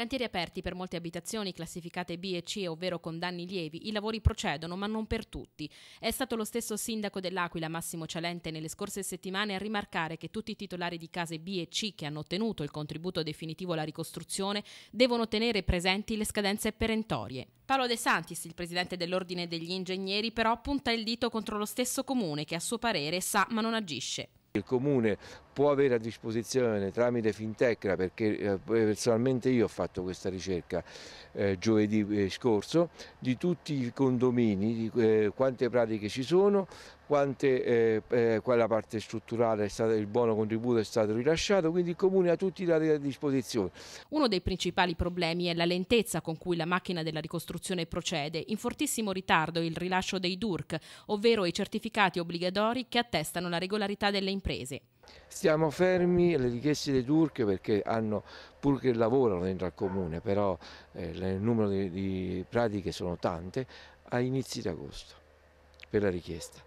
Cantieri aperti per molte abitazioni classificate B e C, ovvero con danni lievi. I lavori procedono, ma non per tutti. È stato lo stesso sindaco dell'Aquila, Massimo Cialente, nelle scorse settimane a rimarcare che tutti i titolari di case B e C che hanno ottenuto il contributo definitivo alla ricostruzione devono tenere presenti le scadenze perentorie. Paolo De Santis, il presidente dell'Ordine degli Ingegneri, però punta il dito contro lo stesso comune che a suo parere sa ma non agisce. Il Comune può avere a disposizione tramite Fintecna, perché eh, personalmente io ho fatto questa ricerca eh, giovedì eh, scorso, di tutti i condomini, di eh, quante pratiche ci sono, quante, eh, eh, quale parte strutturale stata, il buono contributo è stato rilasciato, quindi il Comune ha tutti i dati a disposizione. Uno dei principali problemi è la lentezza con cui la macchina della ricostruzione procede, in fortissimo ritardo il rilascio dei DURC, ovvero i certificati obbligatori che attestano la regolarità delle imprese. Stiamo fermi alle richieste dei turchi perché hanno, pur che lavorano dentro al comune, però eh, il numero di, di pratiche sono tante, a inizi di agosto per la richiesta.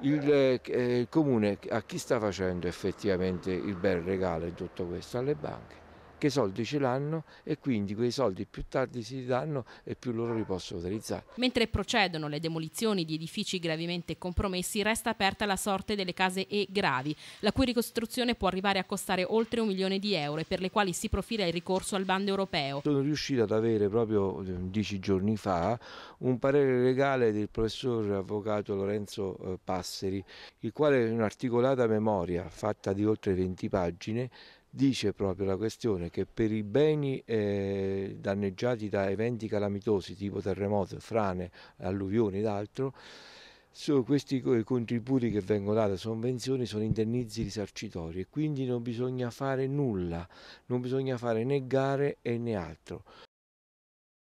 Il, eh, il, comune a chi sta facendo effettivamente il bel regalo in tutto questo? Alle banche che soldi ce l'hanno e quindi quei soldi più tardi si danno e più loro li possono utilizzare. Mentre procedono le demolizioni di edifici gravemente compromessi, resta aperta la sorte delle case E gravi, la cui ricostruzione può arrivare a costare oltre un milione di euro e per le quali si profila il ricorso al bando europeo. Sono riuscito ad avere proprio eh, dieci giorni fa un parere legale del professor avvocato Lorenzo eh, Passeri, il quale in un'articolata memoria fatta di oltre 20 pagine dice proprio la questione che per i beni eh, danneggiati da eventi calamitosi tipo terremoto, frane, alluvioni ed altro, So, questi contributi che vengono dati sovvenzioni sono indennizi risarcitori e quindi non bisogna fare nulla, non bisogna fare né gare né altro.